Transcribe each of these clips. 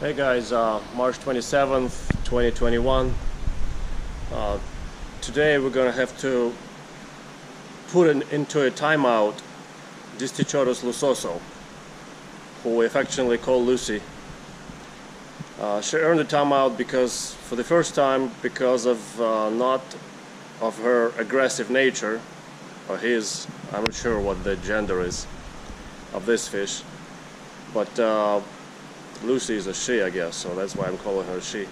Hey guys, uh, March 27th, 2021. Uh, today we're gonna have to put in, into a timeout Distichodus lusosso, who we affectionately call Lucy. Uh, she earned the timeout because, for the first time, because of uh, not of her aggressive nature, or his, I'm not sure what the gender is of this fish, but uh, Lucy is a she, I guess, so that's why I'm calling her she.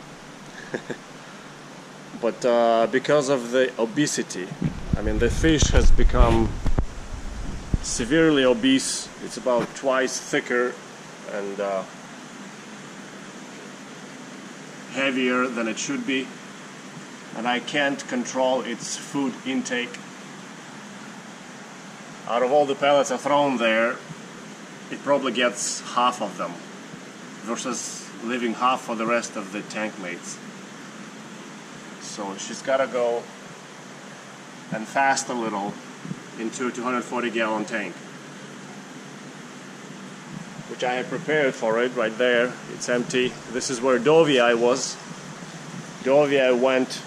but uh, because of the obesity, I mean, the fish has become severely obese. It's about twice thicker and uh, heavier than it should be, and I can't control its food intake. Out of all the pellets I've thrown there, it probably gets half of them versus leaving half for the rest of the tank mates. So she's got to go and fast a little into a 240 gallon tank. Which I have prepared for it right there. It's empty. This is where Dovii was. Dovii went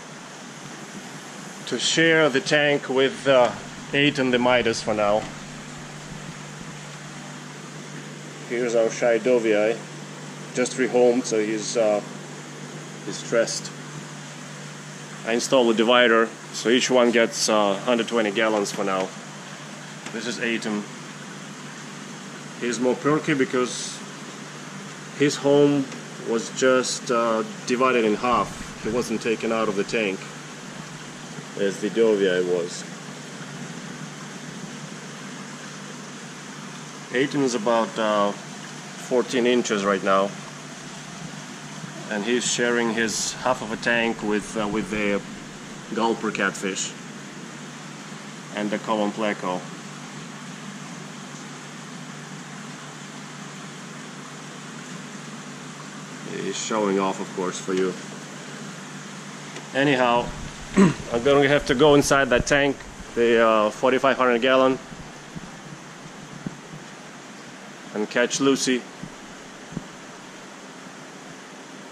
to share the tank with uh, and the Midas for now. Here's our shy Dovii just rehomed, so he's uh, he's stressed. I installed a divider, so each one gets uh, 120 gallons for now. This is Atom. He's more perky because his home was just uh, divided in half. He wasn't taken out of the tank as the Dovii was. Atom is about uh, 14 inches right now and he's sharing his half of a tank with uh, with the gulper catfish and the common pleco. He's showing off, of course, for you. Anyhow, I'm gonna have to go inside that tank, the uh, 4,500 gallon, and catch Lucy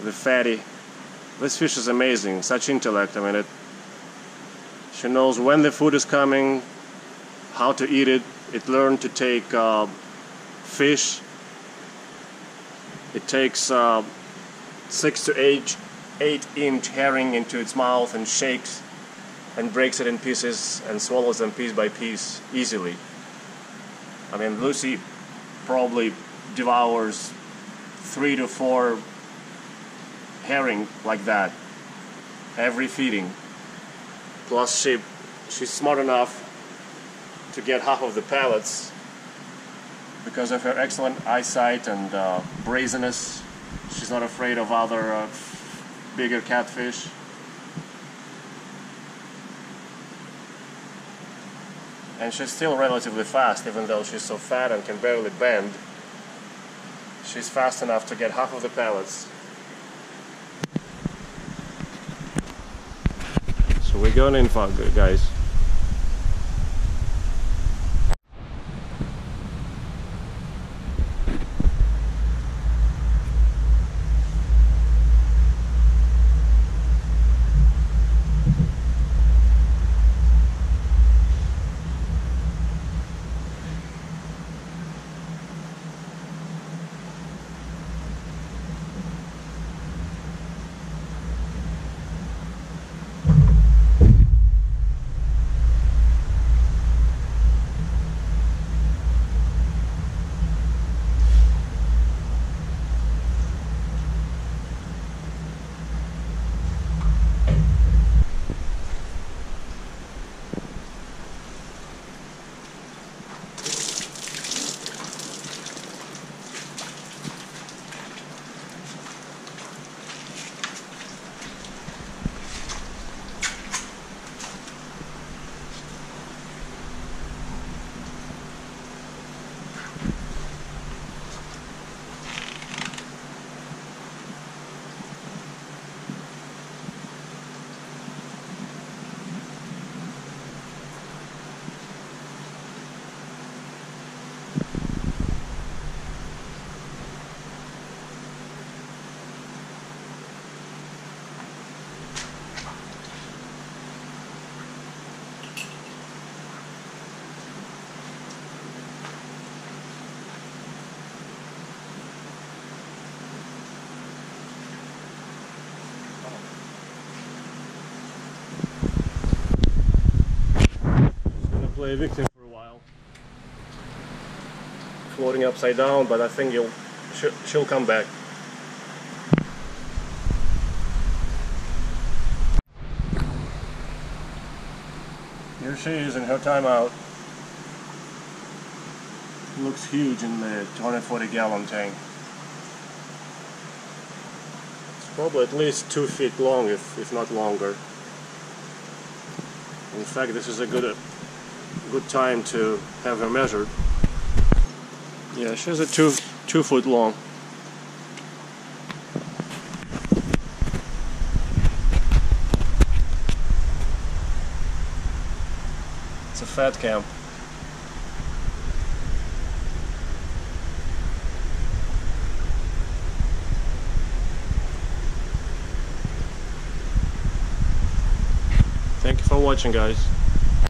the fatty. This fish is amazing, such intellect. I mean, it. She knows when the food is coming, how to eat it. It learned to take uh, fish. It takes uh, six to eight, eight inch herring into its mouth and shakes and breaks it in pieces and swallows them piece by piece easily. I mean, Lucy probably devours three to four herring like that every feeding. Plus she she's smart enough to get half of the pellets because of her excellent eyesight and uh, brazenness. She's not afraid of other uh, bigger catfish. And she's still relatively fast, even though she's so fat and can barely bend. She's fast enough to get half of the pellets. So we're going in for guys. Play victim for a while. Floating upside down, but I think you'll she'll, she'll come back. Here she is in her timeout. Looks huge in the 240 gallon tank. It's probably at least two feet long, if, if not longer. In fact, this is a good, good time to have her measured. Yeah, she's a two, two foot long. It's a fat camp. Thank you for watching guys.